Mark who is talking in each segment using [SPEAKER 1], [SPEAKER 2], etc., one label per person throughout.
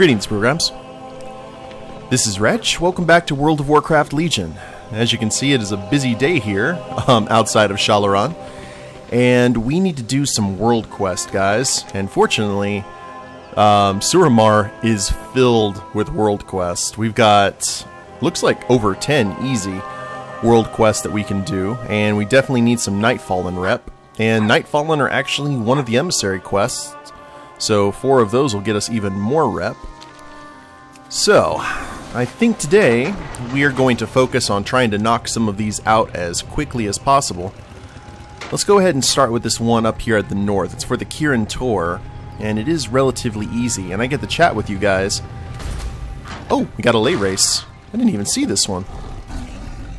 [SPEAKER 1] Greetings, programs. This is Wretch. Welcome back to World of Warcraft Legion. As you can see, it is a busy day here um, outside of Shal'Aran, and we need to do some world quest, guys. And fortunately, um, Suramar is filled with world quest. We've got looks like over 10 easy world quests that we can do, and we definitely need some Nightfallen rep. And Nightfallen are actually one of the emissary quests, so four of those will get us even more rep. So, I think today we are going to focus on trying to knock some of these out as quickly as possible. Let's go ahead and start with this one up here at the north. It's for the Kirin Tor, and it is relatively easy, and I get to chat with you guys. Oh, we got a late race. I didn't even see this one.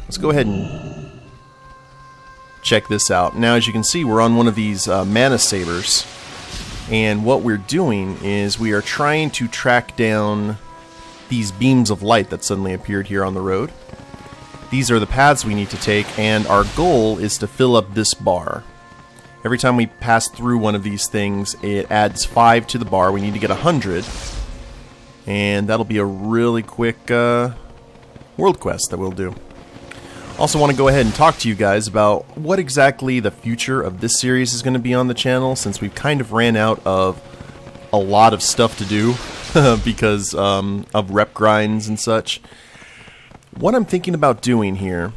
[SPEAKER 1] Let's go ahead and check this out. Now, as you can see, we're on one of these uh, mana sabers, and what we're doing is we are trying to track down these beams of light that suddenly appeared here on the road. These are the paths we need to take, and our goal is to fill up this bar. Every time we pass through one of these things, it adds 5 to the bar. We need to get 100, and that'll be a really quick uh, world quest that we'll do. Also want to go ahead and talk to you guys about what exactly the future of this series is going to be on the channel since we've kind of ran out of a lot of stuff to do because um, of rep grinds and such. What I'm thinking about doing here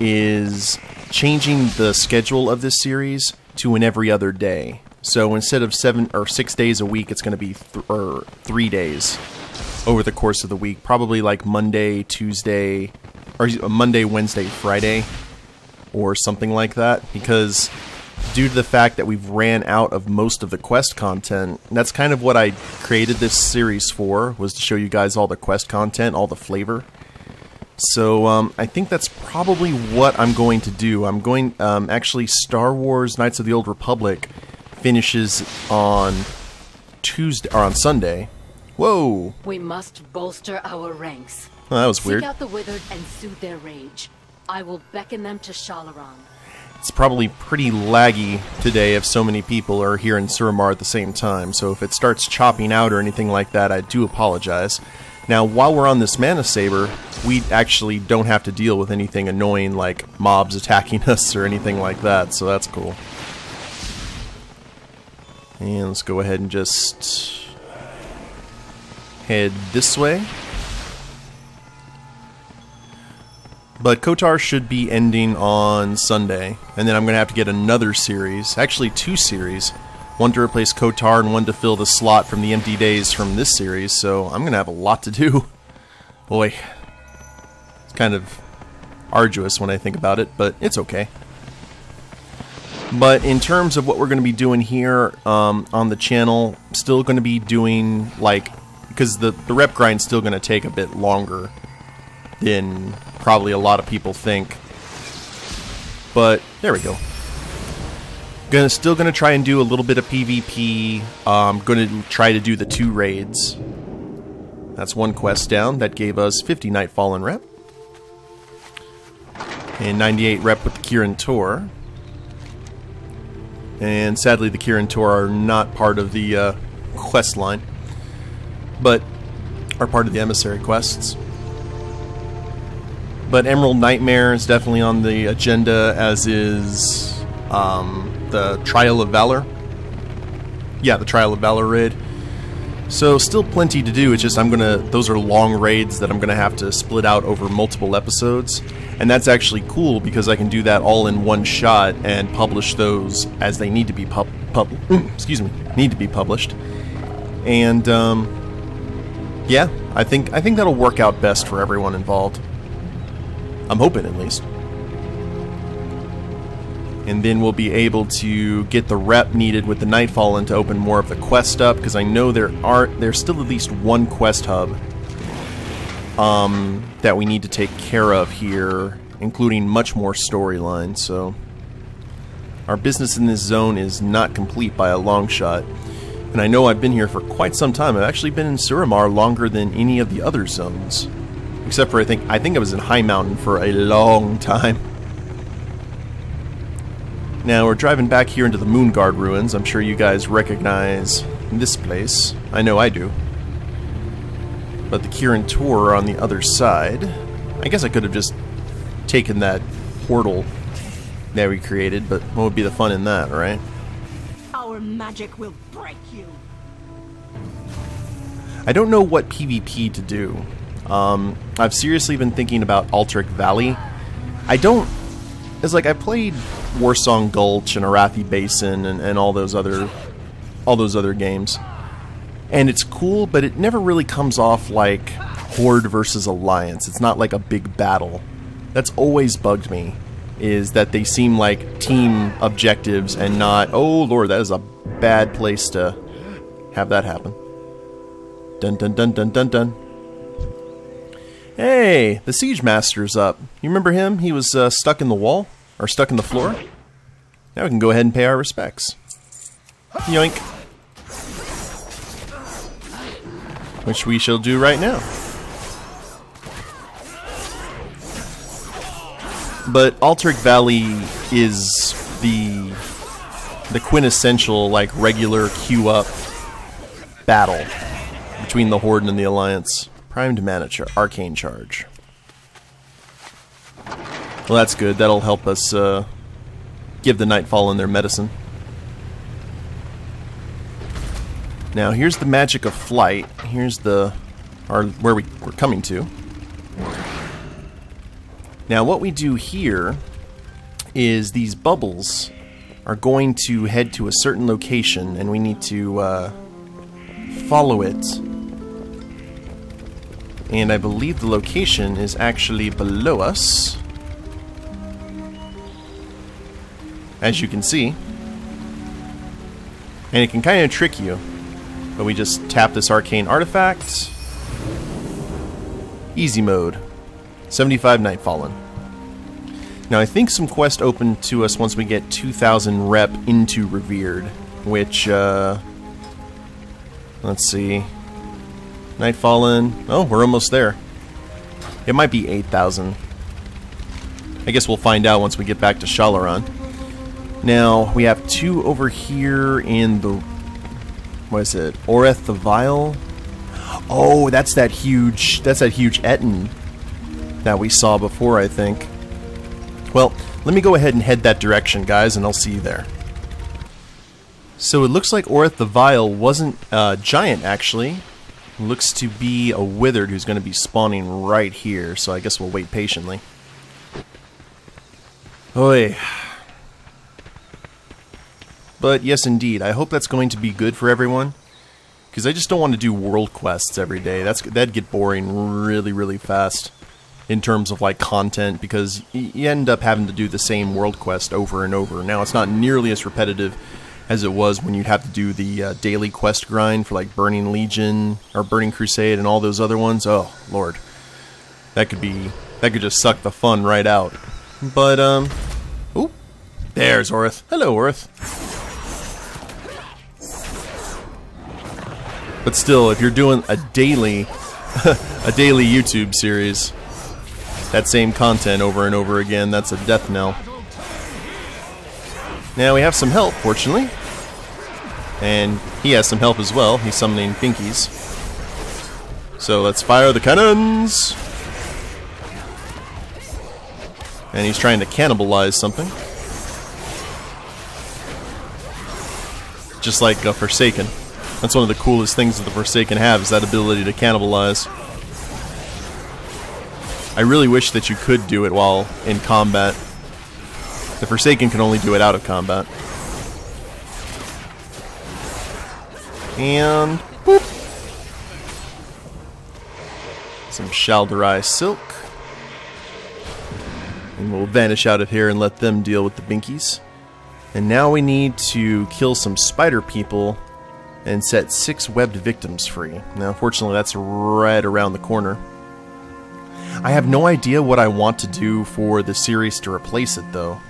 [SPEAKER 1] is changing the schedule of this series to an every other day. So instead of seven or six days a week, it's going to be th or three days over the course of the week. Probably like Monday, Tuesday, or Monday, Wednesday, Friday, or something like that. Because due to the fact that we've ran out of most of the quest content, And that's kind of what I created this series for, was to show you guys all the quest content, all the flavor. So um, I think that's probably what I'm going to do. I'm going, um, actually, Star Wars Knights of the Old Republic finishes on Tuesday, or on Sunday. Whoa!
[SPEAKER 2] We must bolster our ranks.
[SPEAKER 1] Oh, that was weird.
[SPEAKER 2] Seek out the withered and soothe their rage. I will beckon them to Shal'Aran.
[SPEAKER 1] It's probably pretty laggy today if so many people are here in Suramar at the same time, so if it starts chopping out or anything like that, I do apologize. Now, while we're on this Mana Saber, we actually don't have to deal with anything annoying like mobs attacking us or anything like that, so that's cool. And let's go ahead and just head this way. But KOTOR should be ending on Sunday, and then I'm going to have to get another series, actually two series, one to replace KOTOR and one to fill the slot from the empty days from this series, so I'm going to have a lot to do. Boy, it's kind of arduous when I think about it, but it's okay. But in terms of what we're going to be doing here um, on the channel, still going to be doing, like, because the, the rep grind's still going to take a bit longer than probably a lot of people think. But there we go. Gonna still gonna try and do a little bit of PvP. Um, gonna try to do the two raids. That's one quest down. That gave us 50 Nightfallen rep. And 98 rep with the Kirin Tor. And sadly the Kirin Tor are not part of the uh, quest line. But are part of the emissary quests. But Emerald Nightmare is definitely on the agenda, as is um, the Trial of Valor. Yeah, the Trial of Valor raid. So still plenty to do. It's just I'm gonna. Those are long raids that I'm gonna have to split out over multiple episodes, and that's actually cool because I can do that all in one shot and publish those as they need to be pub. pub excuse me, need to be published. And um, yeah, I think I think that'll work out best for everyone involved. I'm hoping at least. And then we'll be able to get the rep needed with the Nightfallen to open more of the quest up, because I know there are there's still at least one quest hub um, that we need to take care of here, including much more storyline, so our business in this zone is not complete by a long shot. And I know I've been here for quite some time. I've actually been in Suramar longer than any of the other zones. Except for I think I think I was in Highmountain for a long time. Now we're driving back here into the Moonguard ruins. I'm sure you guys recognize this place. I know I do. but the Kirin Tor are on the other side. I guess I could have just taken that portal that we created, but what would be the fun in that, right?
[SPEAKER 3] Our magic will break you.
[SPEAKER 1] I don't know what PvP to do. Um, I've seriously been thinking about Alterac Valley. I don't. It's like I played Warsong Gulch and Arathi Basin and, and all those other, all those other games, and it's cool, but it never really comes off like Horde versus Alliance. It's not like a big battle. That's always bugged me. Is that they seem like team objectives and not. Oh lord, that is a bad place to have that happen. Dun dun dun dun dun dun. Hey, the Siege Master's up. You remember him? He was uh, stuck in the wall? Or stuck in the floor? Now we can go ahead and pay our respects. Yoink. Which we shall do right now. But Alterac Valley is the the quintessential like regular queue up battle between the Horde and the Alliance. Primed Mana Arcane Charge. Well, that's good. That'll help us uh, give the Nightfallen their medicine. Now, here's the magic of flight. Here's the our where we, we're coming to. Now, what we do here is these bubbles are going to head to a certain location, and we need to uh, follow it and I believe the location is actually below us. As you can see. And it can kind of trick you. But we just tap this arcane artifact. Easy mode. 75 Nightfallen. Now I think some quest open to us once we get 2000 rep into Revered. Which, uh... Let's see. Nightfallen. Oh, we're almost there. It might be 8,000. I guess we'll find out once we get back to Shal'Aran. Now, we have two over here in the... What is it? Oreth the Vile? Oh, that's that huge... That's that huge Ettin that we saw before, I think. Well, let me go ahead and head that direction, guys, and I'll see you there. So it looks like Oreth the Vile wasn't uh, giant, actually. Looks to be a Withered who's going to be spawning right here, so I guess we'll wait patiently. Oi. But yes, indeed, I hope that's going to be good for everyone. Because I just don't want to do world quests every day. That's That'd get boring really, really fast in terms of like content because you end up having to do the same world quest over and over. Now, it's not nearly as repetitive as it was when you'd have to do the uh, daily quest grind for like Burning Legion or Burning Crusade and all those other ones. Oh, lord. That could be that could just suck the fun right out. But um Oop. There's Orith. Hello, Orith. But still, if you're doing a daily a daily YouTube series, that same content over and over again, that's a death knell. Now we have some help, fortunately. And he has some help as well. He's summoning Pinkies. So let's fire the cannons! And he's trying to cannibalize something. Just like a Forsaken. That's one of the coolest things that the Forsaken have, is that ability to cannibalize. I really wish that you could do it while in combat. The Forsaken can only do it out of combat. And boop. Some Shal'dorei silk. And we'll vanish out of here and let them deal with the binkies. And now we need to kill some spider people and set six webbed victims free. Now, unfortunately, that's right around the corner. I have no idea what I want to do for the series to replace it, though.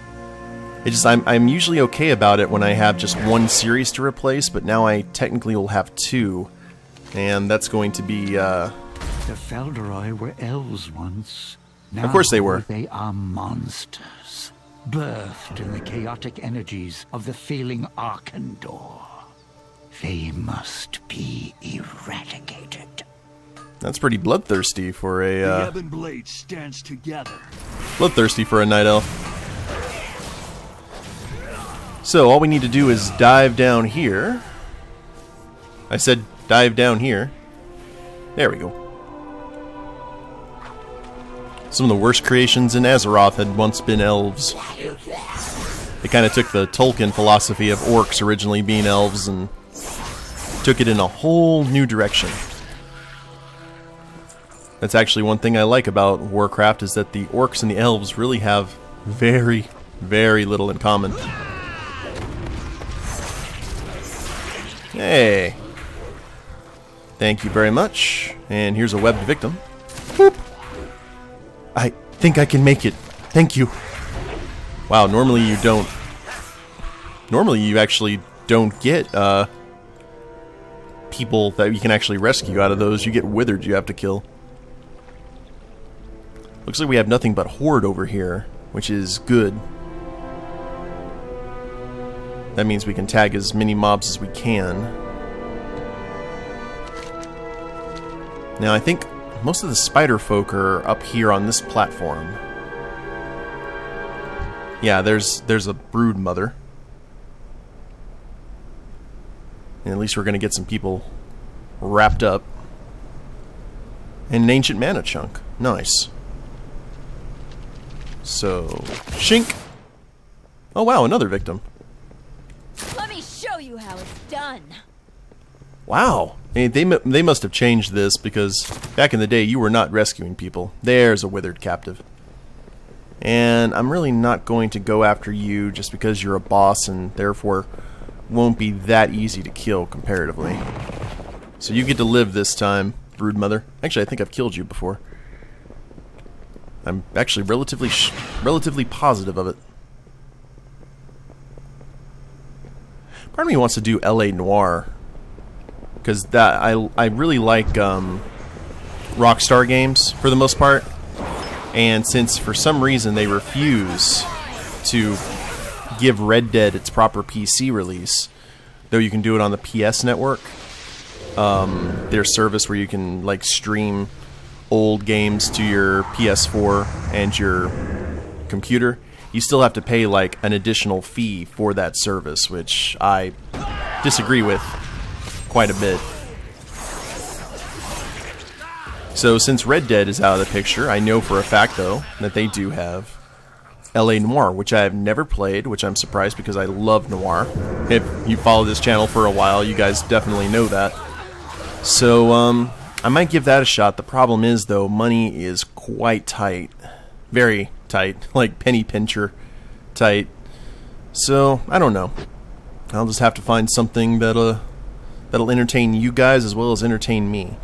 [SPEAKER 1] It just I'm I'm usually okay about it when I have just one series to replace, but now I technically will have two, and that's going to be. Uh,
[SPEAKER 4] the Feldoroi were elves once. Now
[SPEAKER 1] of course they were.
[SPEAKER 4] They are monsters, birthed in the chaotic energies of the failing Arcan'dor. They must be eradicated.
[SPEAKER 1] That's pretty bloodthirsty for a
[SPEAKER 5] The
[SPEAKER 1] uh,
[SPEAKER 5] Ebon Blade stands together.
[SPEAKER 1] bloodthirsty for a night elf. So all we need to do is dive down here. I said dive down here. There we go. Some of the worst creations in Azeroth had once been elves. They kind of took the Tolkien philosophy of orcs originally being elves and took it in a whole new direction. That's actually one thing I like about Warcraft is that the orcs and the elves really have very, very little in common. Hey. Thank you very much. And here's a webbed victim. Boop. I think I can make it. Thank you. Wow, normally you don't. Normally you actually don't get uh, people that you can actually rescue out of those. You get withered you have to kill. Looks like we have nothing but Horde over here, which is good. That means we can tag as many mobs as we can. Now, I think most of the spider folk are up here on this platform. Yeah, there's there's a brood mother. And at least we're going to get some people wrapped up. And an ancient mana chunk. Nice. So, shink. Oh wow, another victim.
[SPEAKER 6] Let me show you how it's done.
[SPEAKER 1] Wow. Hey, they, they must have changed this because back in the day you were not rescuing people. There's a withered captive. And I'm really not going to go after you just because you're a boss and therefore won't be that easy to kill comparatively. So you get to live this time, brood mother. Actually, I think I've killed you before. I'm actually relatively relatively positive of it. Part of me wants to do L.A. Noir because that I I really like um, Rockstar games for the most part, and since for some reason they refuse to give Red Dead its proper PC release, though you can do it on the PS network, um, their service where you can like stream old games to your PS4 and your computer, you still have to pay like an additional fee for that service, which I disagree with quite a bit. So since Red Dead is out of the picture, I know for a fact though that they do have LA Noir, which I have never played, which I'm surprised because I love Noir. If you follow this channel for a while, you guys definitely know that. So um I might give that a shot. The problem is though, money is quite tight. Very tight, like penny pincher tight. So, I don't know. I'll just have to find something that'll that'll entertain you guys as well as entertain me.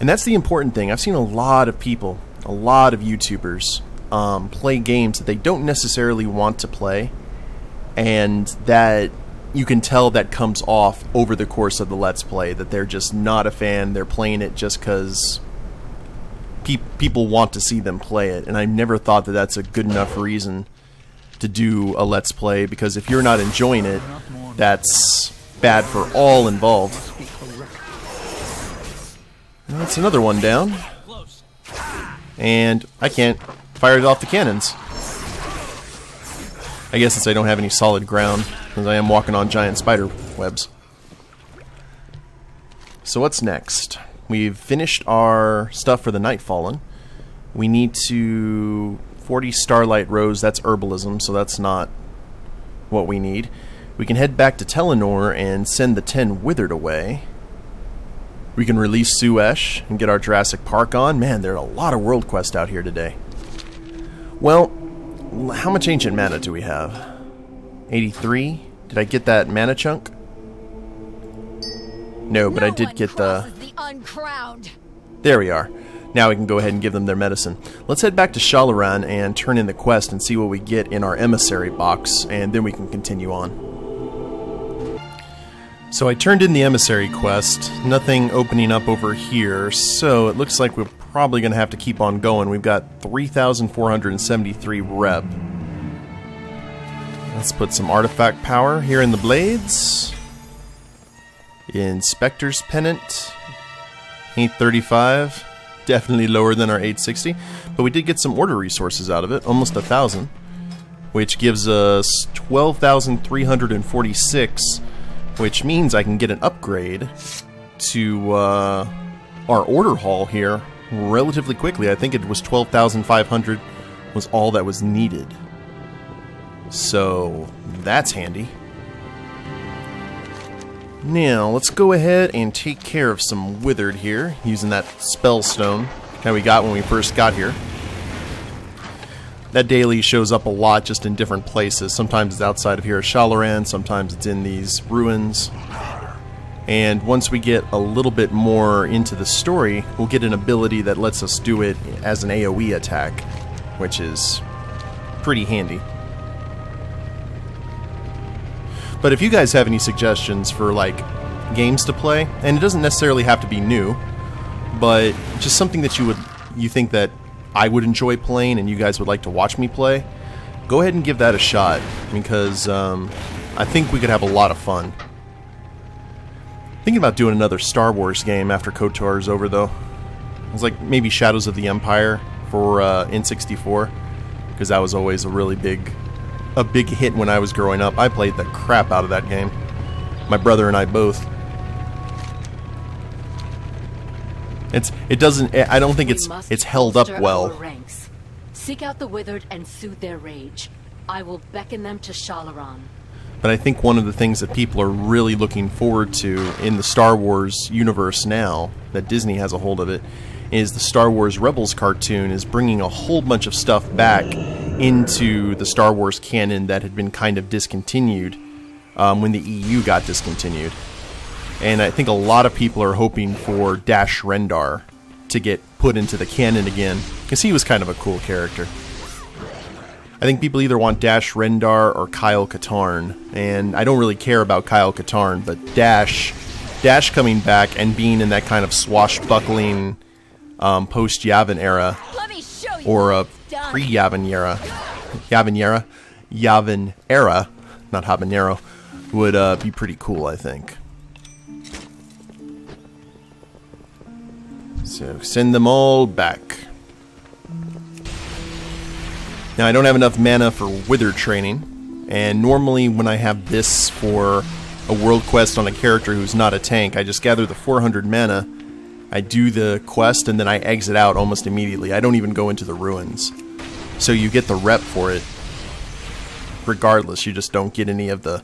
[SPEAKER 1] And that's the important thing. I've seen a lot of people, a lot of YouTubers, um, play games that they don't necessarily want to play, and that you can tell that comes off over the course of the Let's Play that they're just not a fan. They're playing it just because pe- people want to see them play it, and I never thought that that's a good enough reason to do a Let's Play because if you're not enjoying it, that's bad for all involved. That's another one down. And I can't fire it off the cannons. I guess since I don't have any solid ground, because I am walking on giant spider webs. So what's next? We've finished our stuff for the Nightfallen. We need to 40 Starlight Rose, that's herbalism, so that's not what we need. We can head back to Telanor and send the 10 Withered away. We can release Suesh and get our Jurassic Park on. Man, there are a lot of world quests out here today. Well, how much ancient mana do we have? 83? Did I get that mana chunk? No, but I did get the...
[SPEAKER 6] uncrowned.
[SPEAKER 1] There we are. Now we can go ahead and give them their medicine. Let's head back to Shalaran and turn in the quest and see what we get in our emissary box, and then we can continue on. So I turned in the emissary quest, nothing opening up over here, so it looks like we're probably going to have to keep on going. We've got 3,473 rep. Let's put some artifact power here in the blades. Inspector's Pennant. 835, definitely lower than our 860, but we did get some order resources out of it, almost a thousand, which gives us 12,346, which means I can get an upgrade to uh, our order hall here relatively quickly. I think it was 12,500 was all that was needed. So that's handy. Now, let's go ahead and take care of some withered here, using that spell stone that we got when we first got here. That daily shows up a lot just in different places. Sometimes it's outside of here at Shalaran, sometimes it's in these ruins. And once we get a little bit more into the story, we'll get an ability that lets us do it as an AoE attack, which is pretty handy. But if you guys have any suggestions for like games to play, and it doesn't necessarily have to be new, but just something that you would you think that I would enjoy playing and you guys would like to watch me play, go ahead and give that a shot because um, I think we could have a lot of fun. Thinking about doing another Star Wars game after KOTOR is over though. It's like maybe Shadows of the Empire for uh, N64 because that was always a really big a big hit when I was growing up. I played the crap out of that game. My brother and I both. It's it doesn't I don't think it's it's held up well.
[SPEAKER 2] ranks. Seek out the withered and soothe their rage. I will beckon them to Shalaran.
[SPEAKER 1] But I think one of the things that people are really looking forward to in the Star Wars universe now, that Disney has a hold of it, is the Star Wars Rebels cartoon is bringing a whole bunch of stuff back into the Star Wars canon that had been kind of discontinued um, when the EU got discontinued. And I think a lot of people are hoping for Dash Rendar to get put into the canon again, because he was kind of a cool character. I think people either want Dash Rendar or Kyle Katarn, and I don't really care about Kyle Katarn, but Dash, Dash coming back and being in that kind of swashbuckling um, post Yavin era,
[SPEAKER 6] Let me show you
[SPEAKER 1] or a. pre Yavin era, Yavin era, Yavin era, not habanero, would uh, be pretty cool. I think. So send them all back. Now I don't have enough mana for Wither training, and normally when I have this for a world quest on a character who's not a tank, I just gather the 400 mana, I do the quest, and then I exit out almost immediately. I don't even go into the ruins. So you get the rep for it. Regardless, you just don't get any of the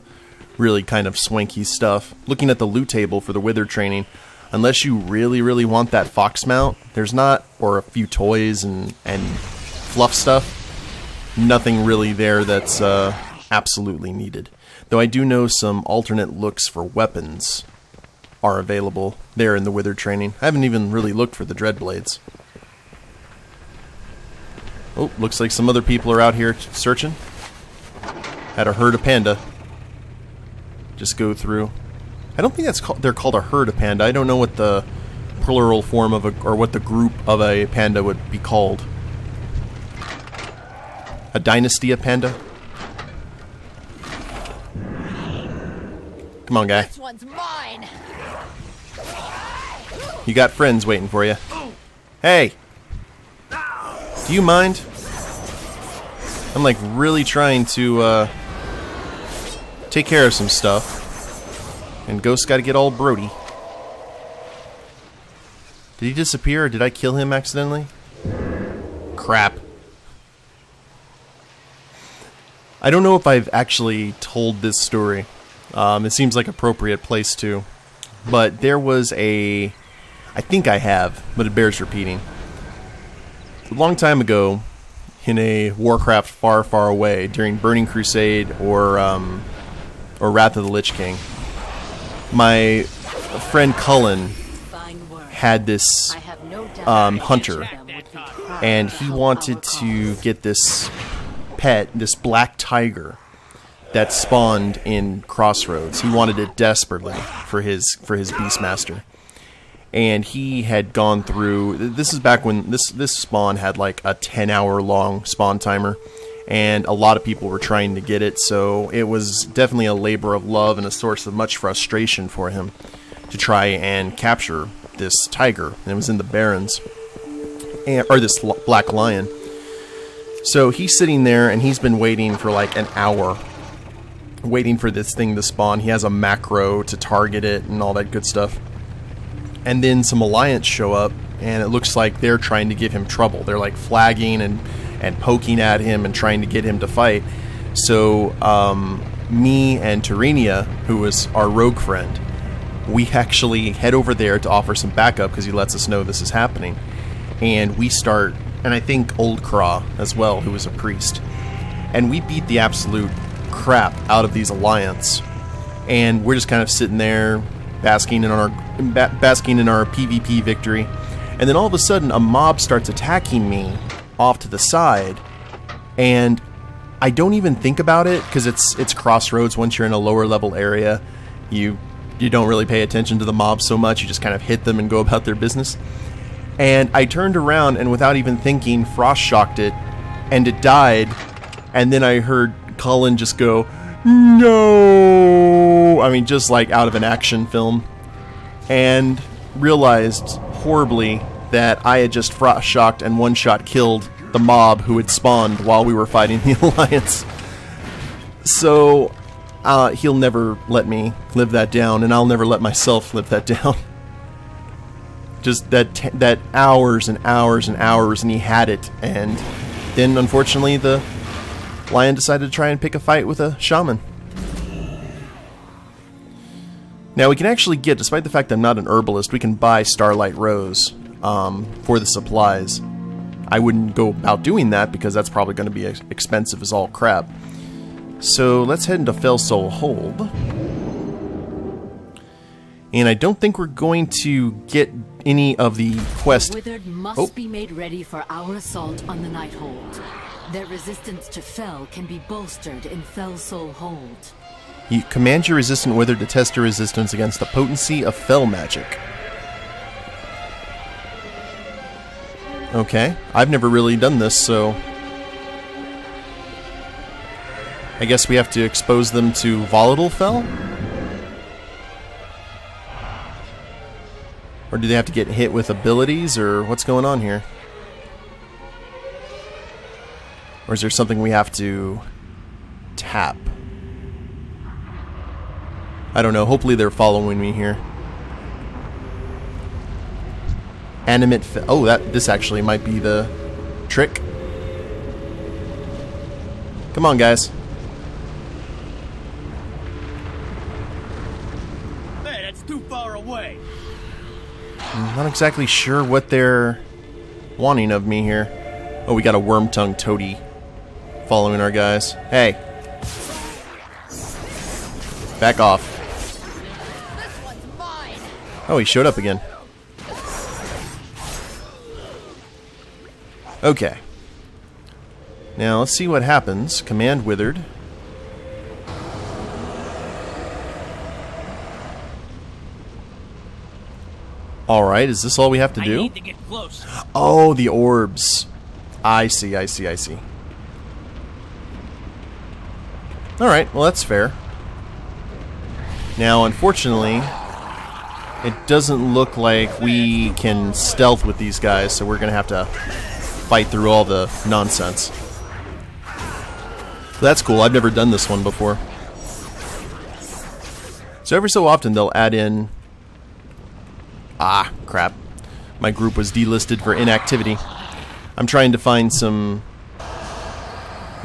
[SPEAKER 1] really kind of swanky stuff. Looking at the loot table for the Wither training, unless you really, really want that fox mount, there's not, or a few toys and, and fluff stuff, nothing really there that's uh, absolutely needed. Though I do know some alternate looks for weapons are available there in the Wither training. I haven't even really looked for the Dreadblades. Oh, looks like some other people are out here searching. Had a herd of panda. Just go through. I don't think that's called. They're called a herd of panda. I don't know what the plural form of a or what the group of a panda would be called. A dynasty of panda. Come on, guy.
[SPEAKER 6] This one's mine.
[SPEAKER 1] You got friends waiting for you. Hey! Do you mind? I'm like really trying to uh, take care of some stuff. And Ghost got to get all Brody. Did he disappear or did I kill him accidentally? Crap. I don't know if I've actually told this story. Um, it seems like appropriate place to. But there was a I think I have, but it bears repeating. A long time ago, in a Warcraft far, far away, during Burning Crusade or um, or Wrath of the Lich King, my friend Cullen had this um, hunter, and he wanted to get this pet, this black tiger that spawned in Crossroads. He wanted it desperately for his for his Beastmaster. And he had gone through this is back when this this spawn had like a 10 hour long spawn timer and a lot of people were trying to get it so it was definitely a labor of love and a source of much frustration for him to try and capture this tiger, and it was in the Barrens, and, or this black lion. So he's sitting there, and he's been waiting for like an hour, waiting for this thing to spawn. He has a macro to target it and all that good stuff. And then some alliance show up, and it looks like they're trying to give him trouble. They're like flagging and and poking at him and trying to get him to fight. So um, me and Terenia, who was our rogue friend, we actually head over there to offer some backup because he lets us know this is happening. And we start, and I think Old Craw as well, who was a priest. And we beat the absolute crap out of these alliance. And we're just kind of sitting there, basking in our basking in our PvP victory. And then all of a sudden, a mob starts attacking me off to the side, and I don't even think about it because it's it's crossroads. Once you're in a lower level area, you you don't really pay attention to the mob so much. You just kind of hit them and go about their business. And I turned around and without even thinking, frost shocked it, and it died. And then I heard Cullen just go, "No!" I mean, just like out of an action film, and realized horribly that I had just frost shocked and one shot killed the mob who had spawned while we were fighting the Alliance. So uh, he'll never let me live that down, and I'll never let myself live that down. Just that that hours and hours and hours, and he had it, and then unfortunately the lion decided to try and pick a fight with a shaman. Now we can actually get, despite the fact that I'm not an herbalist, we can buy Starlight Rose um, for the supplies. I wouldn't go about doing that because that's probably going to be ex- expensive as all crap. So let's head into Felsoul Hold. And I don't think we're going to get any of the quest.
[SPEAKER 2] Withered must
[SPEAKER 1] Oh.
[SPEAKER 2] be made ready for our assault on the Nighthold. Their resistance to Fel can be bolstered in Felsoul Hold.
[SPEAKER 1] You command your resistant wither to test your resistance against the potency of fell magic. Okay, I've never really done this, so I guess we have to expose them to volatile fell? Or do they have to get hit with abilities, or what's going on here? Or is there something we have to tap? I don't know. Hopefully they're following me here. Animate. Oh, that this actually might be the trick. Come on, guys.
[SPEAKER 5] Hey, that's too far away.
[SPEAKER 1] I'm not exactly sure what they're wanting of me here. Oh, we got a worm tongue toady following our guys. Hey. Back off. Oh, he showed up again. Okay. Now, let's see what happens. Command withered. Alright, is this all we have to
[SPEAKER 5] I
[SPEAKER 1] do?
[SPEAKER 5] need to get close.
[SPEAKER 1] Oh, the orbs. I see, I see, I see. Alright, well that's fair. Now, unfortunately, it doesn't look like we can stealth with these guys, so we're going to have to fight through all the nonsense. That's cool, I've never done this one before. So every so often they'll add in... Ah, crap. My group was delisted for inactivity. I'm trying to find some...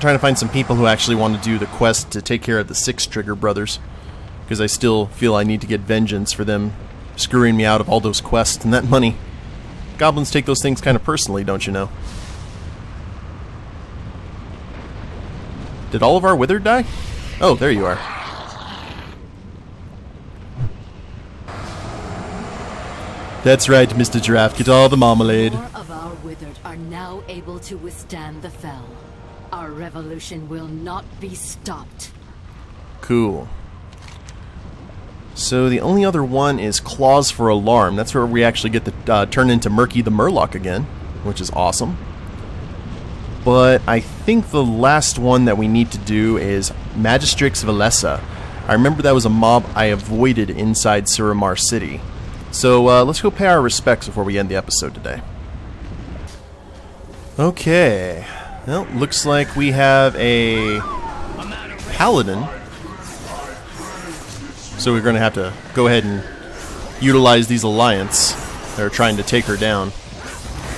[SPEAKER 1] Trying to find some people who actually want to do the quest to take care of the Sixtrigger brothers. Because I still feel I need to get vengeance for them screwing me out of all those quests and that money. Goblins take those things kind of personally, don't you know? Did all of our withered die? Oh, there you are. That's right, Mr. Giraffe. Get all the marmalade.
[SPEAKER 2] Of our withered are now able to withstand the fell. Our revolution will not be stopped.
[SPEAKER 1] Cool. So the only other one is Claws for Alarm. That's where we actually get to uh, turn into Murky the Murloc again, which is awesome. But I think the last one that we need to do is Magistrix Valessa. I remember that was a mob I avoided inside Suramar City. So uh, let's go pay our respects before we end the episode today. Okay. Well, looks like we have a paladin. So we're going to have to go ahead and utilize these alliance that are trying to take her down.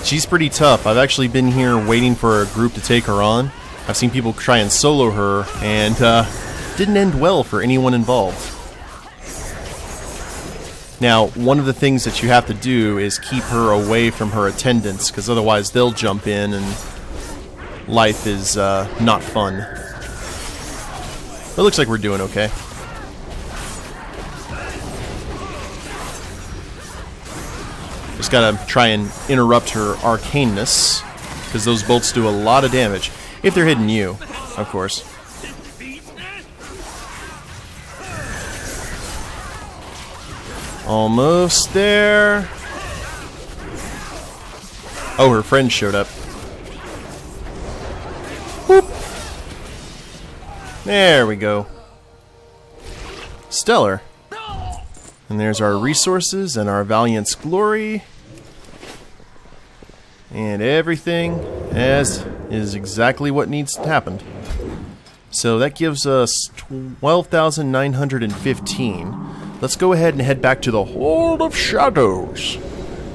[SPEAKER 1] She's pretty tough. I've actually been here waiting for a group to take her on. I've seen people try and solo her, and uh, didn't end well for anyone involved. Now, one of the things that you have to do is keep her away from her attendants, because otherwise they'll jump in and life is uh, not fun. But it looks like we're doing okay. Just gotta try and interrupt her arcaneness, because those bolts do a lot of damage. If they're hitting you, of course. Almost there. Oh, her friend showed up. There we go. Stellar. And there's our resources and our Valiant's glory. And everything as is exactly what needs to happen. So that gives us 12,915. Let's go ahead and head back to the Hold of Shadows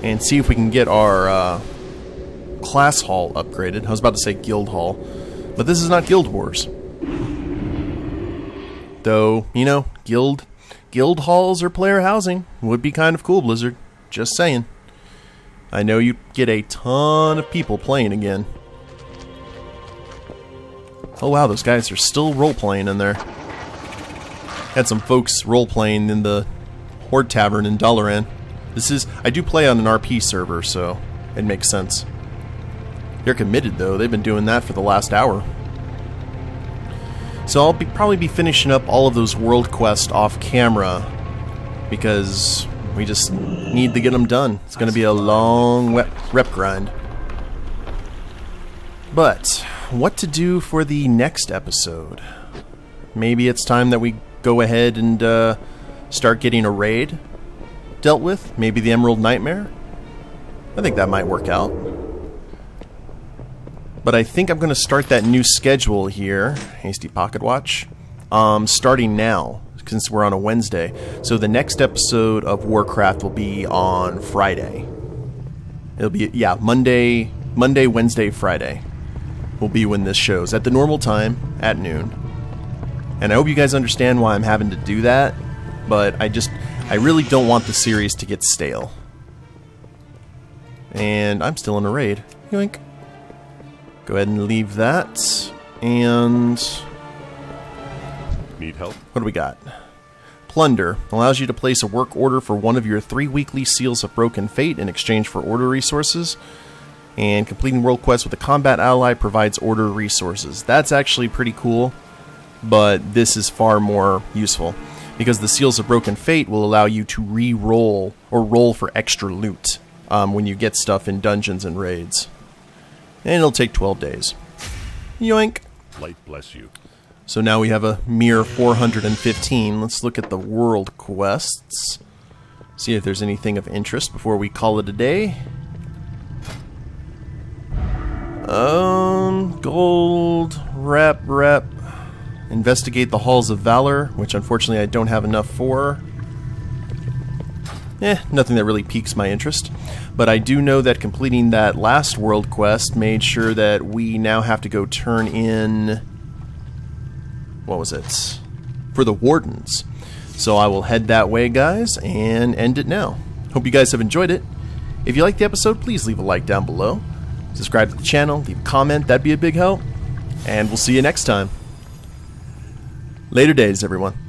[SPEAKER 1] and see if we can get our uh, class hall upgraded. I was about to say guild hall, but this is not Guild Wars. Though, you know, guild guild halls or player housing would be kind of cool, Blizzard. Just saying. I know you get a ton of people playing again. Oh wow, those guys are still role-playing in there. Had some folks role-playing in the Horde Tavern in Dalaran. This is... I do play on an RP server, so it makes sense. They're committed, though. They've been doing that for the last hour. So I'll be, probably be finishing up all of those world quests off camera because we just need to get them done. It's going to be a long rep grind. But what to do for the next episode? Maybe it's time that we go ahead and uh, start getting a raid dealt with. Maybe the Emerald Nightmare. I think that might work out. But I think I'm going to start that new schedule here, Hasty Pocket Watch, um, starting now, since we're on a Wednesday. So the next episode of Warcraft will be on Friday. It'll be, yeah, Monday, Monday, Wednesday, Friday will be when this shows, at the normal time, at noon. And I hope you guys understand why I'm having to do that, but I just, I really don't want the series to get stale. And I'm still in a raid. Yoink. Go ahead and leave that. And...
[SPEAKER 7] Need help?
[SPEAKER 1] What do we got? Plunder allows you to place a work order for one of your three weekly Seals of Broken Fate in exchange for order resources. And completing world quests with a combat ally provides order resources. That's actually pretty cool but this is far more useful because the Seals of Broken Fate will allow you to re-roll or roll for extra loot um, when you get stuff in dungeons and raids. And it'll take 12 days. Yoink!
[SPEAKER 7] Light bless you.
[SPEAKER 1] So now we have a mere 415. Let's look at the world quests. See if there's anything of interest before we call it a day. Um, gold, rep, rep, Investigate the Halls of Valor, which unfortunately I don't have enough for. Eh, nothing that really piques my interest. But I do know that completing that last world quest made sure that we now have to go turn in... What was it? For the Wardens. So I will head that way, guys, and end it now. Hope you guys have enjoyed it. If you liked the episode, please leave a like down below. Subscribe to the channel, leave a comment, that'd be a big help. And we'll see you next time. Later days, everyone.